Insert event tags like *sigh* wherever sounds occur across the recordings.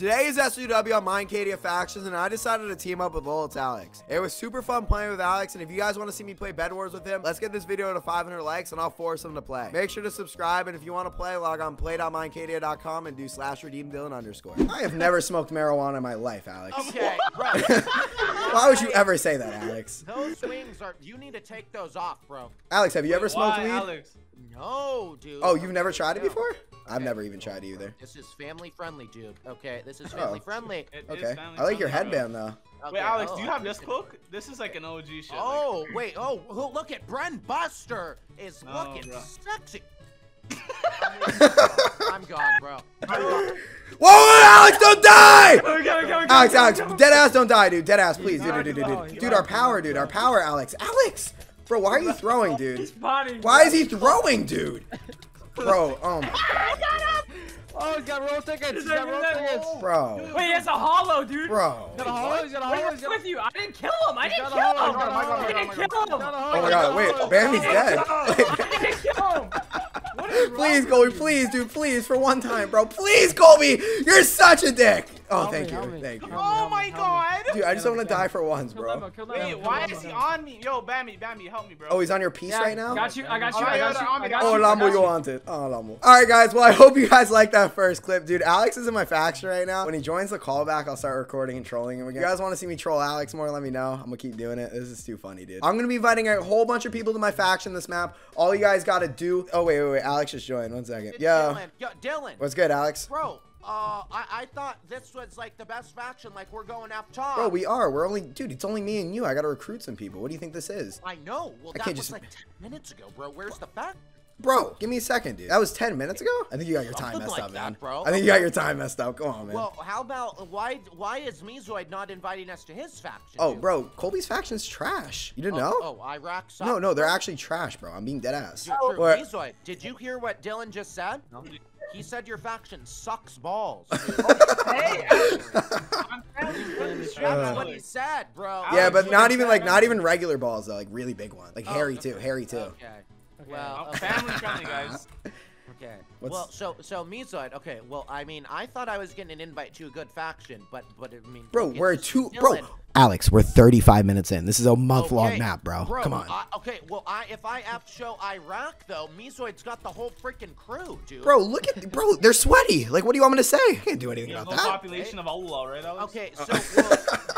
Today is SOTW on Minecadia Factions, and I decided to team up with Lolits Alex. It was super fun playing with Alex, and if you guys want to see me play Bed Wars with him, let's get this video to 500 likes, and I'll force him to play. Make sure to subscribe, and if you want to play, log on play.minecadia.com and do slash redeem Dylan underscore. I have never smoked marijuana in my life, Alex. Okay, bro. *laughs* Why would you ever say that, Alex? Those wings are. You need to take those off, bro. Alex, have you ever smoked Why, weed? Alex? No, dude. Oh, you've never tried it No. before? I've Okay, never even well, tried either. This is family friendly, dude. Okay, this is Oh. family friendly. It is Okay. family I like your friendly, bro. headband, though. Okay, Wait, Alex, oh, do you have this cloak? This is like an OG shit. like- Oh, wait. Oh, look at Bren Buster is oh, No, looking bro. sexy. *laughs* I'm gone, bro. I'm gone. *laughs* Whoa, Alex, don't die! Okay, okay, okay, Alex, okay, Alex, dead ass, don't die, dude. Dead ass, please, dude, died, dude, dude, dude. Dude, our power, dude, our power, Alex. Alex, bro, why are you throwing, dude? Why is he throwing, dude? Bro, oh my, *laughs* Oh, he's got roll tickets. He's Is got that- roll is that- tickets. bro, Wait, it's a hollow, dude. bro. He's got a hollow. He's got a hollow. What's with you? I didn't kill him. I didn't kill him. hollow. He's got a I hollow. didn't kill him. Oh my god, wait, Bambi's dead. I didn't kill him. *laughs* What is wrong Please, with Colby, you? please, dude, please, for one time, bro. Please, Colby, you're such a dick. Oh, Help me, thank help you, thank you. Oh help me, my me. god. Dude, I just don't want to die for once, Kill bro. Lemmo, kill Lemmo, Wait, kill why is he on me? Yo, Bambi, Bambi, help me, bro. Oh, he's on your piece Yeah, right now? Got you. I got you. I got you. alright, I got Oh, you. I Lambo, you want it. Oh, Lambo. All right, guys. Well, I hope you guys like that first clip, dude. Alex is in my faction right now. When he joins the callback, I'll start recording and trolling him again. If you guys want to see me troll Alex more, let me know. I'm gonna keep doing it. This is too funny, dude. I'm gonna be inviting a whole bunch of people to my faction this map. All you guys gotta do. Oh wait, wait, wait. Alex just joined. One second. Yo, Dylan. Yo, Dylan. what's good, Alex? Bro, uh, I, I thought this was like the best faction. Like we're going up top. Bro, we are. We're only, dude. It's only me and you. I gotta recruit some people. What do you think this is? I know. Well, I that can't was just- like 10 minutes ago, bro. Where's the fact? Bro, give me a second, dude. That was 10 minutes ago? I think you got your time Something messed like up, that, man. bro. I think you got your time messed up. Come on, man. Well, how about why? Why is Mezoid not inviting us to his faction? oh, dude? bro, Colby's faction's trash. You didn't Oh, know? Oh, Iraq. Sucks. No, no, they're actually trash, bro. I'm being dead ass. Dude, true. What? Mezoid, did you hear what Dylan just said? He said your faction sucks balls. *laughs* Oh, hey, I'm family friendly, straight That's what he said, bro. Yeah, but not even like not even regular balls though, like really big one, like Oh, hairy okay. too, hairy too. Okay. Well, okay. family friendly, guys. *laughs* Okay. What's- Well, so so Mezoid. Okay. Well, I mean, I thought I was getting an invite to a good faction, but but I mean, Bro, we're two, bro. Alex, we're 35 minutes in. This is a month long Okay, map, bro. Come on, I, okay, well, I if I F show Iraq though, Mezoid's got the whole freaking crew, dude. bro. Look at, bro. They're sweaty. Like, what do you want me to say? I can't do anything The about whole that. population of Allah, right, Alex? Okay, uh-uh. so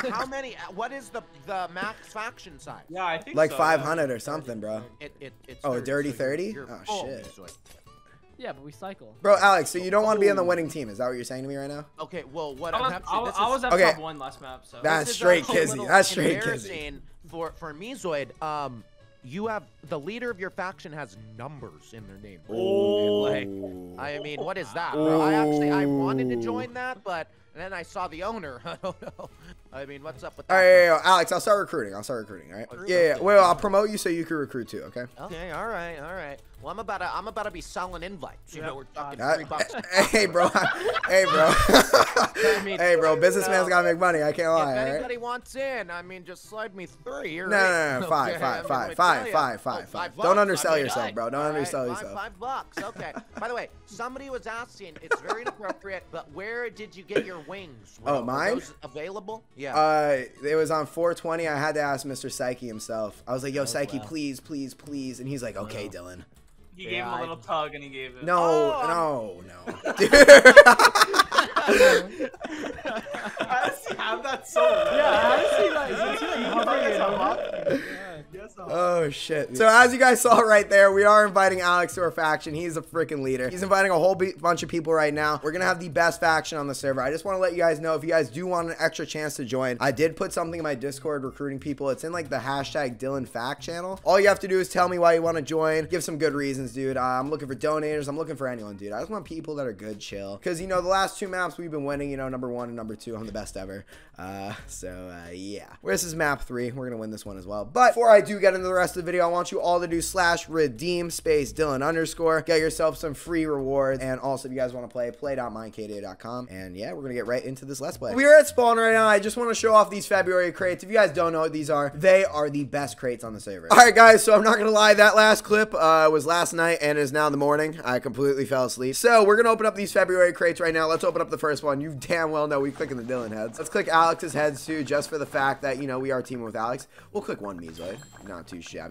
well, *laughs* how many? What is the the max faction size? Yeah, I think Like so, 500 or something, bro. It, it, it's Oh, 30, dirty so you're- 30? you're Oh, shit. Mezoid. Yeah, but we cycle. Bro, Alex, so you don't want to be on the Oh. winning team? Is that what you're saying to me right now? Okay, well, what I I'm was, happy I was, I was at Okay. top one last map, so. That's straight kizzy. That's straight kizzy. embarrassing For for Mezoid, um, you have the leader of your faction has numbers in their name. bro. And, like, I mean, what is that, bro? I actually I wanted to join that, but then I saw the owner. *laughs* I don't know. I mean, what's up with that? All right, yeah, yeah, yeah. Alex, I'll start recruiting. I'll start recruiting. All right. Recruit? Yeah, yeah. Well, I'll promote you so you can recruit too. Okay. Okay, all right, all right. Well, I'm about to I'm about to be selling invites. You know, we're talking That- three bucks. *laughs* hey, bro. hey, bro. *laughs* hey, bro. Businessman's no. gotta make money. I can't If lie. All right. anybody wants in, I mean, just slide me three. No, Or no, no, no, five, Okay, five, I mean, five, let me five, tell ya. five, Oh, five, five. bucks? Don't undersell yourself, hey, bro. Don't all right, undersell five- yourself. Five bucks. Okay. By the way, somebody was asking. It's very *laughs* inappropriate, but where did you get your wings? Oh, Were- were mine? those available? Yeah. Uh, it was on 420. I had to ask Mr. Psyche himself. I was like, "Yo, Psyche, wow. please, please, please," and he's like, "Okay, Dylan." He gave him a little tug and he gave it. No, Oh, no, no, dude. How does he have that so Yeah, how does he like? Is he like hovering it a. Yeah. Yes, uh, Oh shit. So as you guys saw right there, we are inviting Alex to our faction. He's a freaking leader. He's inviting a whole bunch of people right now. We're gonna have the best faction on the server. I just want to let you guys know if you guys do want an extra chance to join, I did put something in my Discord recruiting people. It's in like the hashtag Dylan Fact channel. All you have to do is tell me why you want to join. Give some good reasons, dude. Uh, I'm looking for donators. I'm looking for anyone, dude. I just want people that are good, chill. Because you know the last two maps we've been winning. You know number one and number two. I'm the best ever. Uh, so uh, yeah. This is map three. We're gonna win this one as well. But before I do get into the the rest of the video, I want you all to do slash redeem space Dylan underscore. Get yourself some free rewards. And also, if you guys want to play, play.minecadia.com. And yeah, we're going to get right into this Let's Play. We are at spawn right now. I just want to show off these February crates. If you guys don't know what these are, they are the best crates on the server. All right, guys, so I'm not going to lie. That last clip uh, was last night and is now the morning. I completely fell asleep. So we're going to open up these February crates right now. Let's open up the first one. You damn well know we clicking the Dylan heads. Let's click Alex's heads too, just for the fact that, you know, we are teaming with Alex. We'll click one Mezoid. Not too shabby.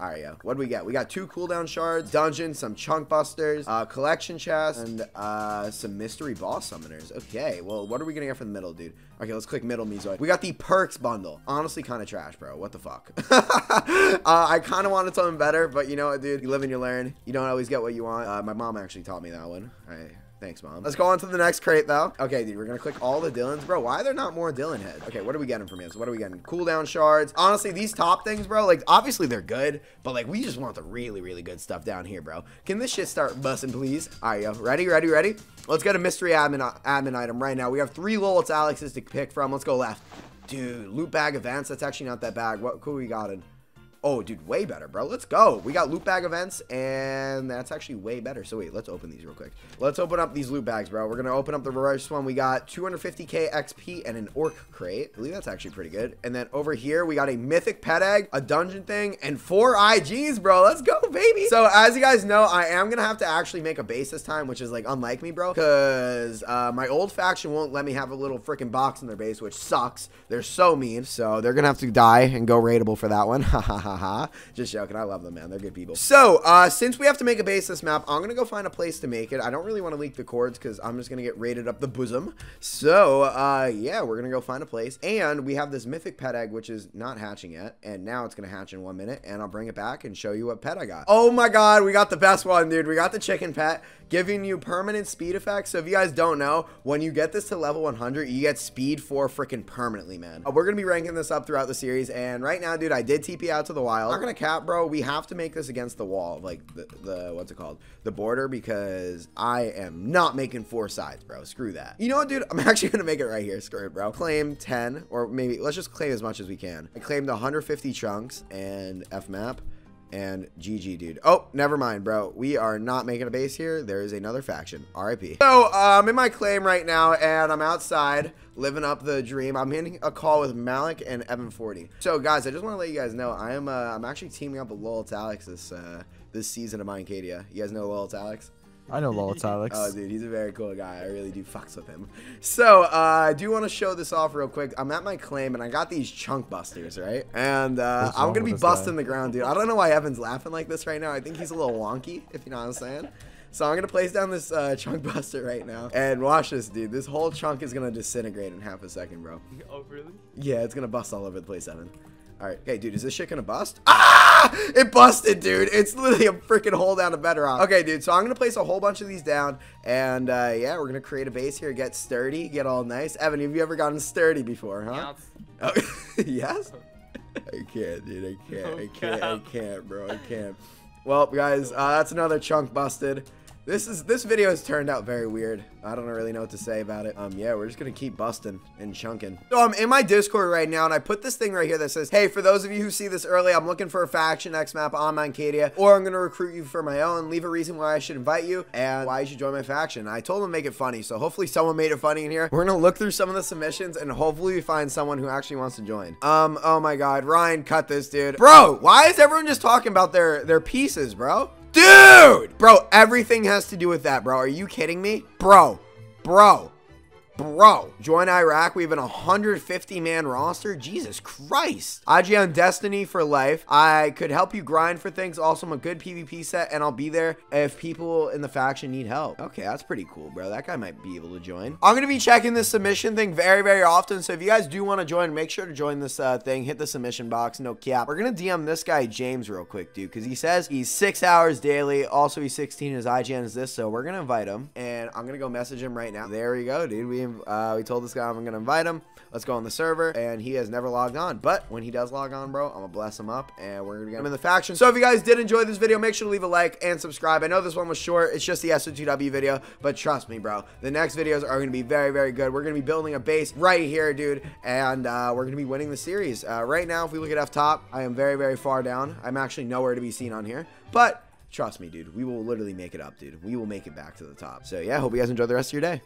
All right, yeah. What do we get? We got two cooldown shards, dungeon, some chunk busters, uh, collection chests, and uh, some mystery boss summoners. Okay, well, what are we gonna get from the middle, dude? Okay, let's click middle Mezoid. We got the perks bundle. Honestly, kind of trash, bro. What the fuck? *laughs* uh, I kind of wanted something better, but you know what, dude? You live and you learn. You don't always get what you want. Uh, my mom actually taught me that one. Thanks, mom. Let's go on to the next crate, though. Okay, dude, we're gonna click all the Dylans. Bro, why are there not more Dylan heads? Okay, what are we getting from him? So what are we getting? Cooldown shards. Honestly, these top things, bro, like, obviously they're good, but, like, we just want the really, really good stuff down here, bro. Can this shit start busting, please? All right, yo. Ready, ready, ready? Let's get a mystery admin, admin item right now. We have three Lolits Alex's to pick from. Let's go left. Dude, loot bag events. That's actually not that bad. What cool we got in? Oh, dude, way better, bro. Let's go. We got loot bag events, and that's actually way better. So wait, let's open these real quick. Let's open up these loot bags, bro. We're gonna open up the first one. We got 250k XP and an orc crate. I believe that's actually pretty good. And then over here, we got a mythic pet egg, a dungeon thing, and four IGs, bro. Let's go, baby. So as you guys know, I am gonna have to actually make a base this time, which is like unlike me, bro, because uh, my old faction won't let me have a little freaking box in their base, which sucks. They're so mean. So they're gonna have to die and go raidable for that one. *laughs* Haha. Haha. Just joking. I love them, man. They're good people. So, uh, since we have to make a base this map, I'm going to go find a place to make it. I don't really want to leak the cords because I'm just going to get raided up the bosom. So, uh, yeah, we're going to go find a place. And we have this mythic pet egg, which is not hatching yet. And now it's going to hatch in one minute. And I'll bring it back and show you what pet I got. Oh my god, we got the best one, dude. We got the chicken pet giving you permanent speed effects. So if you guys don't know, when you get this to level 100, you get speed 4 freaking permanently, man. We're going to be ranking this up throughout the series. And right now, dude, I did TP out to the wild. Not going to cap, bro. We have to make this against the wall, like the, the, what's it called? The border, because I am not making four sides, bro. Screw that. You know what, dude? *laughs* I'm actually going to make it right here. Screw it, bro. Claim 10, or maybe let's just claim as much as we can. I claimed 150 chunks and F map and GG, dude. Oh, never mind, bro. We are not making a base here. There is another faction. RIP. So, I'm in my claim right now, and I'm outside living up the dream. I'm in a call with Malik and Evan 40. So, guys, I just want to let you guys know I am uh, I'm actually teaming up with Lolits Alex this uh, this season of Minecadia. You guys know Lolits Alex? I know Lolits *laughs* Alex. Oh, dude, he's a very cool guy. I really do fucks with him. So, uh, I do want to show this off real quick. I'm at my claim, and I got these chunk busters, right? And uh, I'm going to be with this guy? busting the ground, dude. I don't know why Evan's laughing like this right now. I think he's a little wonky, if you know what I'm saying. So I'm going to place down this uh, chunk *laughs* buster right now. And watch this, dude. This whole chunk is going to disintegrate in half a second, bro. Oh, really? Yeah, it's going to bust all over the place, Evan. All right. Hey, dude, is this shit to bust? Ah! It busted, dude. It's literally a freaking hole down to bedrock. Okay, dude. So I'm going to place a whole bunch of these down. And uh, yeah, we're going to create a base here, get sturdy, get all nice. Evan, have you ever gotten sturdy before, huh? Yeah. Oh, *laughs* yes? I can't, dude. I can't. I can't. I can't, bro. I can't. Well, guys, uh, that's another chunk busted. This is this video has turned out very weird. I don't really know what to say about it. Um, yeah, we're just gonna keep busting and chunking. So I'm in my Discord right now, and I put this thing right here that says, "Hey, for those of you who see this early, I'm looking for a faction X map on Minecadia, or I'm gonna recruit you for my own. Leave a reason why I should invite you and why you should join my faction." I told them to make it funny, so hopefully someone made it funny in here. We're gonna look through some of the submissions, and hopefully we find someone who actually wants to join. Um, oh my God, Ryan, cut this, dude. Bro, why is everyone just talking about their their pieces, bro? Dude! Bro, everything has to do with that, bro. Are you kidding me? Bro, bro, bro. Join Iraq. We have an 150 man roster. Jesus Christ. IGN Destiny for life. I could help you grind for things. Also, I'm a good PvP set, and I'll be there if people in the faction need help. Okay, that's pretty cool, bro. That guy might be able to join. I'm going to be checking this submission thing very, very often. So if you guys do want to join, make sure to join this uh, thing. Hit the submission box. No cap. We're going to DM this guy, James, real quick, dude, because he says he's six hours daily. Also, he's 16. His IGN is this, so we're going to invite him. And I'm gonna go message him right now. There we go, dude. We uh, we told this guy I'm gonna invite him. Let's go on the server, and he has never logged on. But when he does log on, bro, I'm gonna bless him up, and we're gonna get him in the faction. So if you guys did enjoy this video, make sure to leave a like and subscribe. I know this one was short. It's just the SOTW video, but trust me, bro. The next videos are gonna be very, very good. We're gonna be building a base right here, dude, and uh, we're gonna be winning the series. Uh, right now, if we look at F top, I am very, very far down. I'm actually nowhere to be seen on here, but Trust me, dude. We will literally make it up, dude. We will make it back to the top. So, yeah, hope you guys enjoy the rest of your day.